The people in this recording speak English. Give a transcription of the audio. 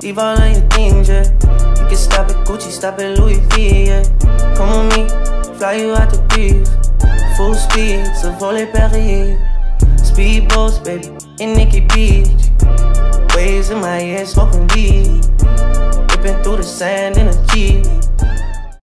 leave all of your things, yeah. You can stop at Gucci, stop at Louis V, yeah. Come on me, fly you out the breeze. Full speed, so volley Paris. Speedboats, baby, in Nikki Beach. Waves in my ass, smoking weed. Ripping through the sand in a Jeep.